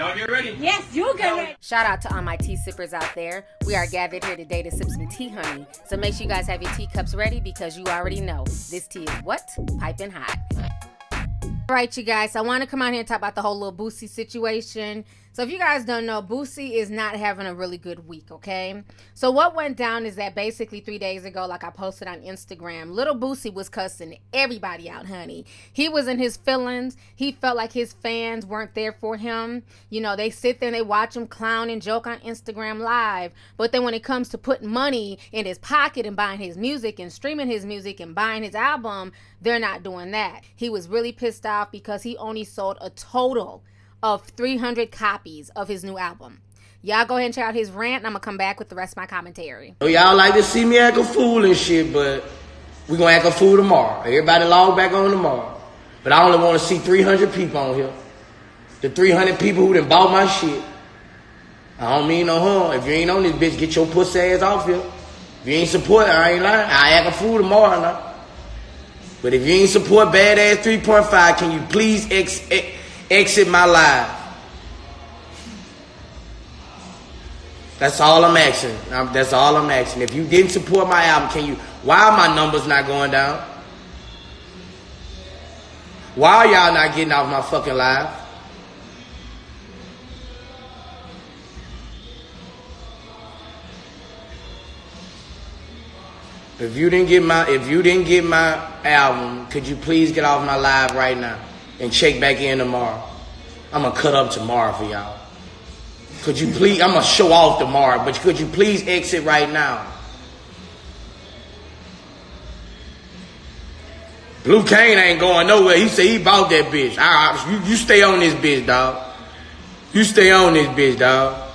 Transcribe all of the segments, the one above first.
Y'all get ready. Yes, you get ready. Shout out to all my tea sippers out there. We are gathered here today to sip some tea, honey. So make sure you guys have your teacups ready because you already know this tea is what? Piping hot. All right, you guys. So I want to come out here and talk about the whole little Boosie situation. So if you guys don't know, Boosie is not having a really good week, okay? So what went down is that basically three days ago, like I posted on Instagram, little Boosie was cussing everybody out, honey. He was in his feelings. He felt like his fans weren't there for him. You know, they sit there and they watch him clown and joke on Instagram Live. But then when it comes to putting money in his pocket and buying his music and streaming his music and buying his album, they're not doing that. He was really pissed off because he only sold a total of 300 copies of his new album. Y'all go ahead and check out his rant, and I'm gonna come back with the rest of my commentary. Oh, y'all like to see me act a fool and shit, but we gonna act a fool tomorrow. Everybody log back on tomorrow. But I only want to see 300 people on here. The 300 people who done bought my shit. I don't mean no harm. If you ain't on this bitch, get your pussy ass off here. If you ain't support, I ain't lying. I act a fool tomorrow now. But if you ain't support Badazz 3.5, can you please ex, ex exit my life. That's all I'm asking. That's all I'm asking. If you didn't support my album, can you? Why are my numbers not going down? Why are y'all not getting off my fucking live? If you didn't get my if you didn't get my album, could you please get off my live right now? And check back in tomorrow. I'm gonna cut up tomorrow for y'all. Could you please? I'm gonna show off tomorrow, but could you please exit right now? Blue Kane ain't going nowhere. He said he bought that bitch. I, you, you stay on this bitch, dog. You stay on this bitch, dog.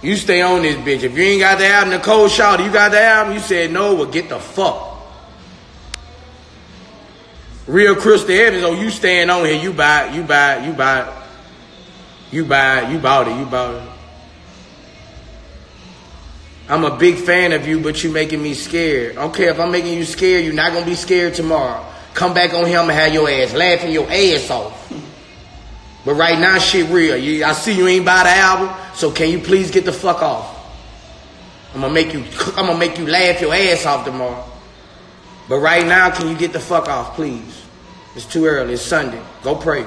You stay on this bitch. If you ain't got the album, Nicole Shawty, you got the album? You said no, well, get the fuck. Real Crystal Evans, oh, you staying on here, you buy it, you buy it, you buy it. You buy it, you bought it, you bought it. I'm a big fan of you, but you making me scared. Care if I'm making you scared, you're not gonna be scared tomorrow. Come back on here, I'm gonna have your ass laughing your ass off. But right now, shit real. You, I see you ain't buy the album, so can you please get the fuck off? I'm gonna make you, I'm gonna make you laugh your ass off tomorrow. But right now, can you get the fuck off, please? It's too early. It's Sunday. Go pray.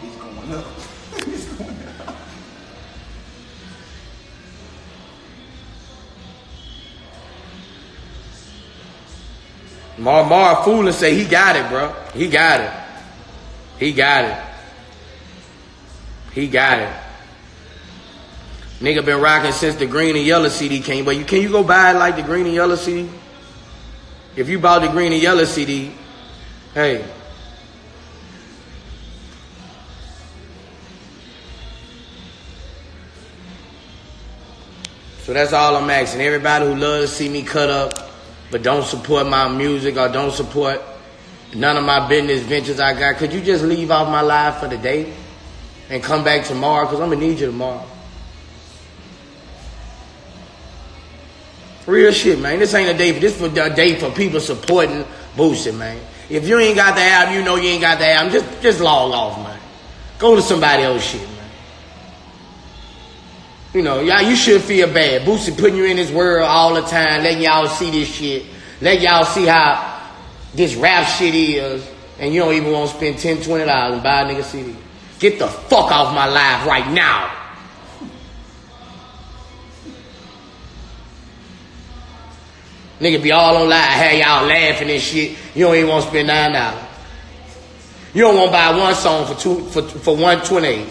He's going up. He's going up. Mar Mar fool and say he got it, bro. He got it. He got it. He got it. Nigga been rocking since the green and yellow CD came, but you can you go buy like the green and yellow CD? If you bought the green and yellow CD, hey. So that's all I'm asking. Everybody who loves to see me cut up, but don't support my music or don't support none of my business ventures I got, could you just leave off my live for the day and come back tomorrow? Because I'm going to need you tomorrow. Real shit, man. This ain't a day for this for a day for people supporting Boosie, man. If you ain't got the album, you know you ain't got the album. Just just log off, man. Go to somebody else shit, man. You know, y'all you should feel bad. Boosie putting you in this world all the time, letting y'all see this shit, let y'all see how this rap shit is, and you don't even want to spend 10 $20 and buy a nigga CD. Get the fuck off my life right now. Nigga be all on live, have y'all laughing and shit. You don't even want to spend nine dollars. You don't want to buy one song for two for for one twenty.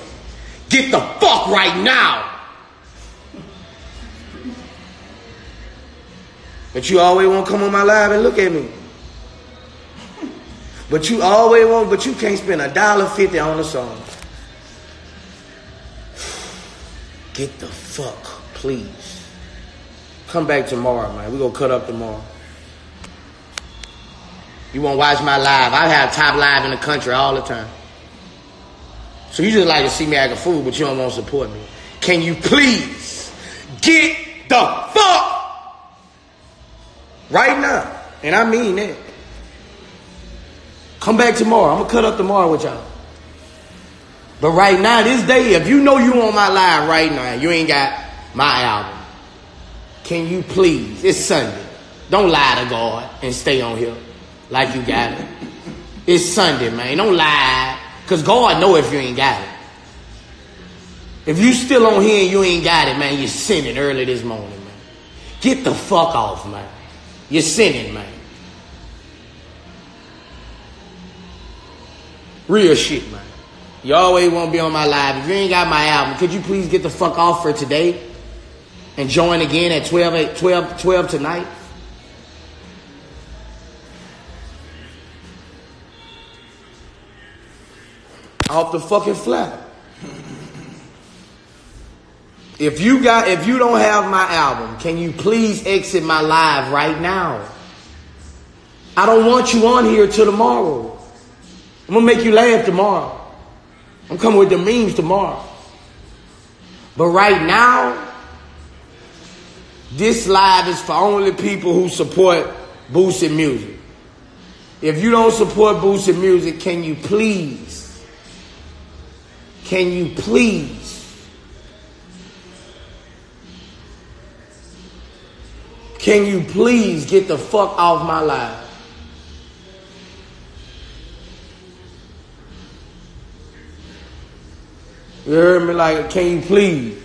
Get the fuck right now. But you always want to come on my live and look at me. But you always want, but you can't spend a dollar fifty on a song. Get the fuck, please. Come back tomorrow, man. we going to cut up tomorrow. You want to watch my live? I have top live in the country all the time. So you just like to see me act a fool, but you don't want to support me. Can you please get the fuck right now? And I mean that. Come back tomorrow. I'm gonna cut up tomorrow with y'all. But right now, this day, if you know you on my live right now, you ain't got my album. Can you please? It's Sunday. Don't lie to God and stay on here like you got it. It's Sunday, man. Don't lie. Cause God know if you ain't got it. If you still on here and you ain't got it, man, you're sinning early this morning, man. Get the fuck off, man. You're sinning, man. Real shit, man. You always want to be on my live. If you ain't got my album, could you please get the fuck off for today? And join again at 12, eh, 12, 12 tonight? Off the fucking flat. If you got if you don't have my album, can you please exit my live right now? I don't want you on here till tomorrow. I'm gonna make you laugh tomorrow. I'm coming with the memes tomorrow. But right now, this live is for only people who support Boosted Music. If you don't support Boosted Music, can you please, can you please Can you please get the fuck off my live? You heard me? Like, can you please?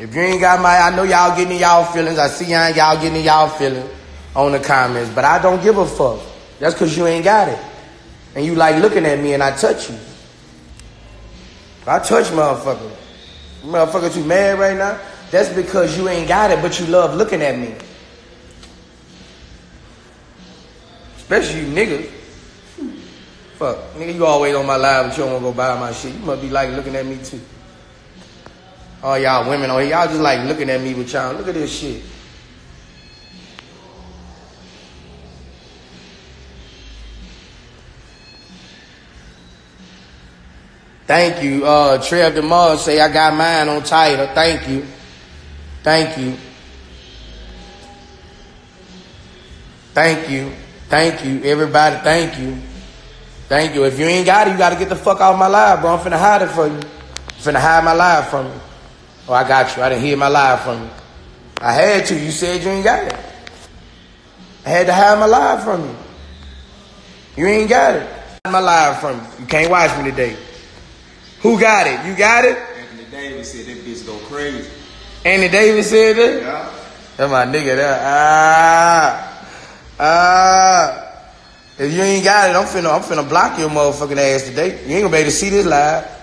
If you ain't got my, I know y'all getting y'all feelings. I see y'all, y'all getting y'all feelings on the comments, but I don't give a fuck. That's because you ain't got it. And you like looking at me and I touch you. I touch motherfucker. Motherfucker, you mad right now? That's because you ain't got it, but you love looking at me. Especially you niggas. Fuck. Nigga, you always on my live, but you don't want to go buy my shit. You must be like looking at me too. All y'all women on here, y'all just like looking at me with y'all. Look at this shit. Thank you. Uh, Trev DeMar say I got mine on Tidal. Thank you. Thank you. Thank you. Thank you. Everybody, thank you. Thank you. If you ain't got it, you got to get the fuck out of my live, bro. I'm finna hide it for you. I'm finna hide my live from you. Oh, I got you. I didn't hear my live from you. I had to. You said you ain't got it. I had to hide my live from you. You ain't got it. Hide My live from you. You can't watch me today. Who got it? You got it? Anthony Davis said that bitch go crazy. Anthony Davis said that? Yeah. That's my nigga there. Ah. Ah. If you ain't got it, I'm finna, I'm finna block your motherfucking ass today. You ain't gonna be able to see this live.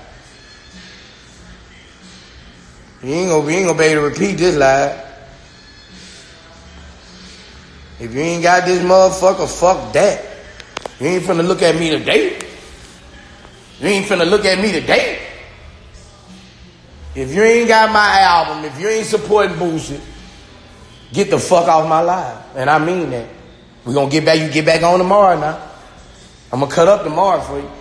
You ain't gonna, you ain't gonna be able to repeat this live. If you ain't got this motherfucker, fuck that. You ain't finna look at me today. You ain't finna look at me today. If you ain't got my album, if you ain't supporting Boosie, get the fuck off my live. And I mean that. we gonna get back, you get back on tomorrow now. I'm gonna cut up tomorrow for you.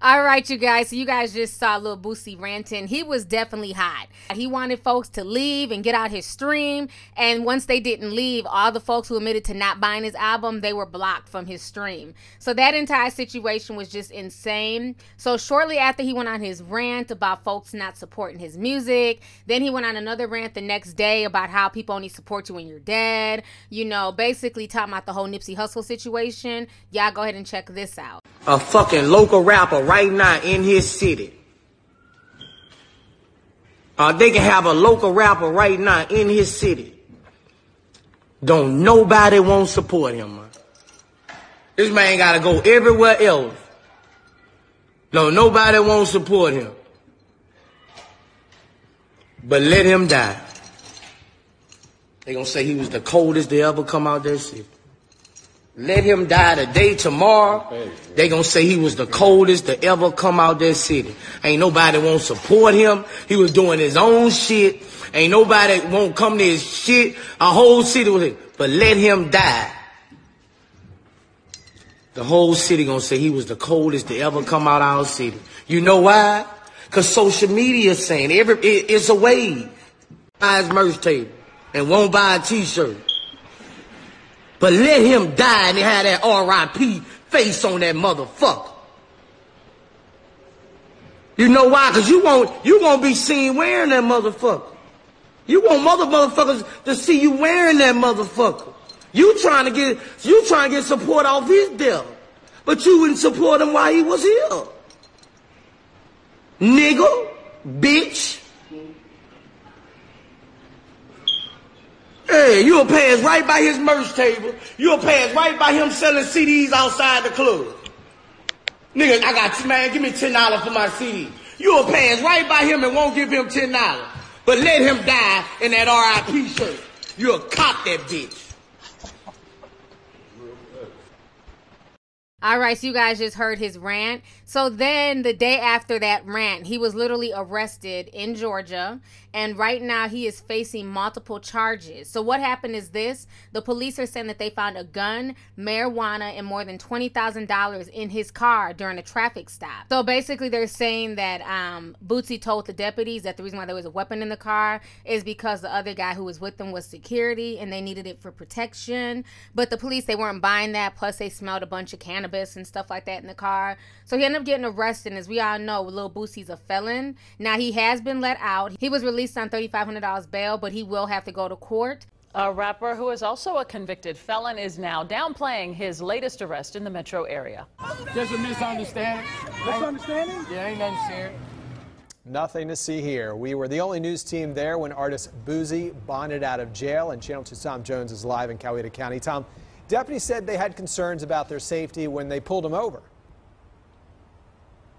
All right, you guys. So you guys just saw little Boosie ranting. He was definitely hot. He wanted folks to leave and get out his stream. And once they didn't leave, all the folks who admitted to not buying his album, they were blocked from his stream. So that entire situation was just insane. So shortly after he went on his rant about folks not supporting his music, then he went on another rant the next day about how people only support you when you're dead. You know, basically talking about the whole Nipsey Hussle situation. Y'all go ahead and check this out. A fucking local rapper right now in his city. Uh, they can have a local rapper right now in his city. Don't nobody won't support him, man. This man gotta go everywhere else. No, nobody won't support him. But let him die. They gonna say he was the coldest to ever come out that city. Let him die today, tomorrow. They gonna say he was the coldest to ever come out that city. Ain't nobody won't support him. He was doing his own shit. Ain't nobody won't come to his shit. A whole city it. But let him die. The whole city gonna say he was the coldest to ever come out our city. You know why? Cause social media saying every it, it's a wave. Buy his merch table and won't buy a t-shirt. But let him die and have that R.I.P. face on that motherfucker. You know why? Cause you won't you won't be seen wearing that motherfucker. You want mother motherfuckers to see you wearing that motherfucker. You trying to get you trying to get support off his death. But you wouldn't support him while he was here. Nigga, bitch. Hey, you'll pass right by his merch table. You'll pass right by him selling CDs outside the club. Nigga, I got you, man, give me ten dollars for my CD. You'll pass right by him and won't give him ten dollars. But let him die in that RIP shirt. You'll cop that bitch. All right, so you guys just heard his rant. So then the day after that rant, he was literally arrested in Georgia. And right now he is facing multiple charges. So what happened is this the police are saying that they found a gun, marijuana, and more than $20,000 in his car during a traffic stop. So basically, they're saying that um, Boosie told the deputies that the reason why there was a weapon in the car is because the other guy who was with them was security and they needed it for protection. But the police, they weren't buying that. Plus, they smelled a bunch of cannabis and stuff like that in the car. So he ended up getting arrested. And as we all know, Lil Boosie's a felon. Now, he has been let out. He was released on $3,500 bail, but he will have to go to court. A rapper who is also a convicted felon is now downplaying his latest arrest in the metro area. Just a misunderstanding. Misunderstanding? Yeah, ain't nothing serious. Nothing to see here. We were the only news team there when artist Boosie bonded out of jail, and Channel 2 Tom Jones is live in Coweta County. Tom, deputies said they had concerns about their safety when they pulled him over.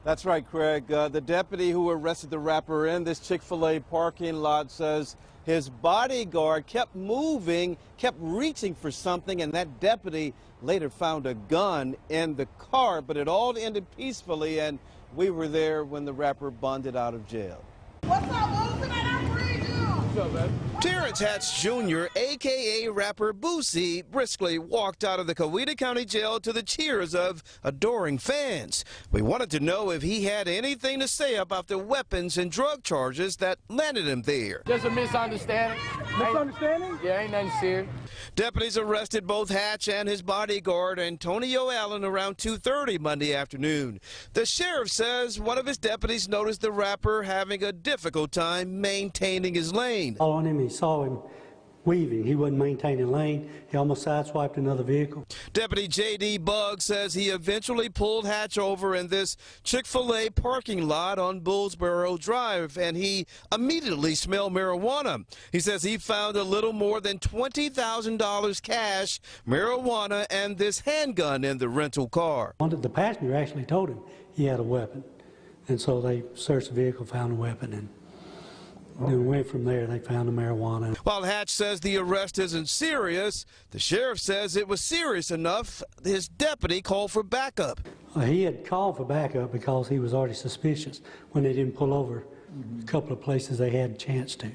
That's right, Craig. Uh, the deputy who arrested the rapper in this Chick-fil-A parking lot says his bodyguard kept moving, kept reaching for something, and that deputy later found a gun in the car, but it all ended peacefully, and we were there when the rapper bonded out of jail. What's up, Wilson? I need you. What's up, man? Torrence Hatch Jr., a.k.a. rapper Boosie, briskly walked out of the Coweta County Jail to the cheers of adoring fans. We wanted to know if he had anything to say about the weapons and drug charges that landed him there. Just a misunderstanding. Misunderstanding? Yeah, ain't nothing serious. Deputies arrested both Hatch and his bodyguard, Antonio Allen, around 2.30 Monday afternoon. The sheriff says one of his deputies noticed the rapper having a difficult time maintaining his lane. On him, he saw him weaving. He wasn't maintaining lane. He almost sideswiped another vehicle. Deputy J.D. Bugg says he eventually pulled Hatch over in this Chick-fil-A parking lot on Bullsboro Drive, and he immediately smelled marijuana. He says he found a little more than $20,000 cash, marijuana, and this handgun in the rental car. The passenger actually told him he had a weapon, and so they searched the vehicle, found a weapon, and then went from there. They found the marijuana. While Hatch says the arrest isn't serious, the sheriff says it was serious enough his deputy called for backup. Uh, he had called for backup because he was already suspicious when they didn't pull over a couple of places they had a chance to.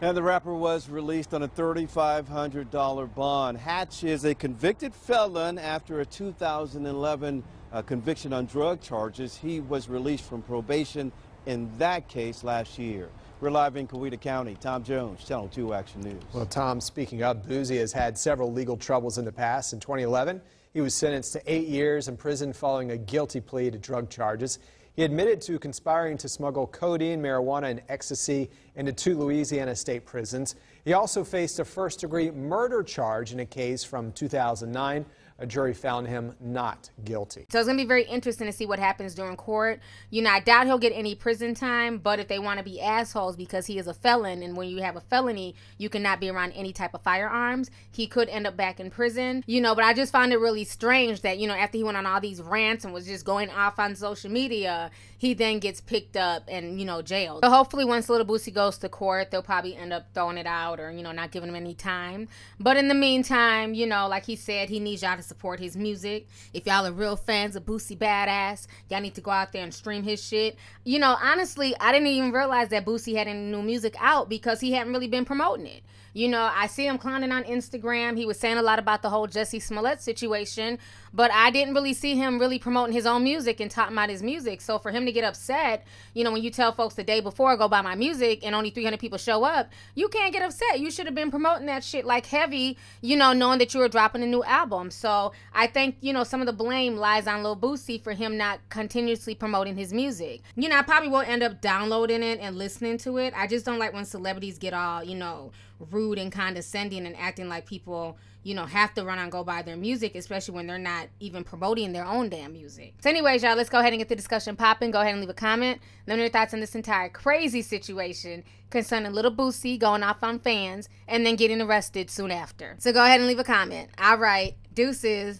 And the rapper was released on a $3,500 bond. Hatch is a convicted felon after a 2011 uh, conviction on drug charges. He was released from probation in that case last year. We're live in Coweta County. Tom Jones, Channel 2 Action News. Well, Tom, speaking of, Boosie has had several legal troubles in the past. In 2011, he was sentenced to eight years in prison following a guilty plea to drug charges. He admitted to conspiring to smuggle codeine, marijuana, and ecstasy into two Louisiana state prisons. He also faced a first-degree murder charge in a case from 2009 a jury found him not guilty. So it's going to be very interesting to see what happens during court. You know, I doubt he'll get any prison time, but if they want to be assholes because he is a felon, and when you have a felony, you cannot be around any type of firearms, he could end up back in prison. You know, but I just found it really strange that, you know, after he went on all these rants and was just going off on social media, he then gets picked up and, you know, jailed. So hopefully once Little Boosie goes to court, they'll probably end up throwing it out or, you know, not giving him any time. But in the meantime, you know, like he said, he needs y'all to support his music. If y'all are real fans of Boosie Badazz, y'all need to go out there and stream his shit. You know, honestly, I didn't even realize that Boosie had any new music out because he hadn't really been promoting it. You know, I see him clowning on Instagram. He was saying a lot about the whole Jussie Smollett situation, but I didn't really see him really promoting his own music and talking about his music. So for him to get upset, you know, when you tell folks the day before I go buy my music and only 300 people show up, you can't get upset. You should have been promoting that shit like heavy, you know, knowing that you were dropping a new album. So I think, you know, some of the blame lies on Lil Boosie for him not continuously promoting his music. You know, I probably will end up downloading it and listening to it. I just don't like when celebrities get all, you know, rude and condescending and acting like people, you know, have to run and go buy their music, especially when they're not even promoting their own damn music. So, anyways, y'all, let's go ahead and get the discussion popping. Go ahead and leave a comment. Let me know your thoughts on this entire crazy situation concerning Little Boosie going off on fans and then getting arrested soon after. So, go ahead and leave a comment. All right, deuces.